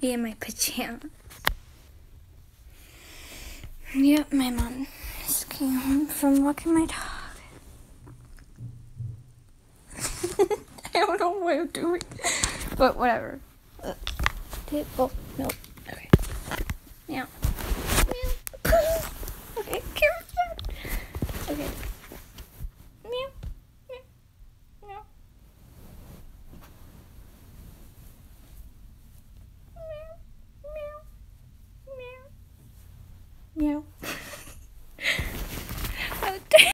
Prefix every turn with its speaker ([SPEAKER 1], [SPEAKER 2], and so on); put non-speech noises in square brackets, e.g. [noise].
[SPEAKER 1] be in my pajamas. Yep, my mom just came home from walking my dog. [laughs] I don't know what I'm doing, but whatever. Uh, oh, table, nope. Okay. Yeah. Meow. [laughs] okay, careful. Okay.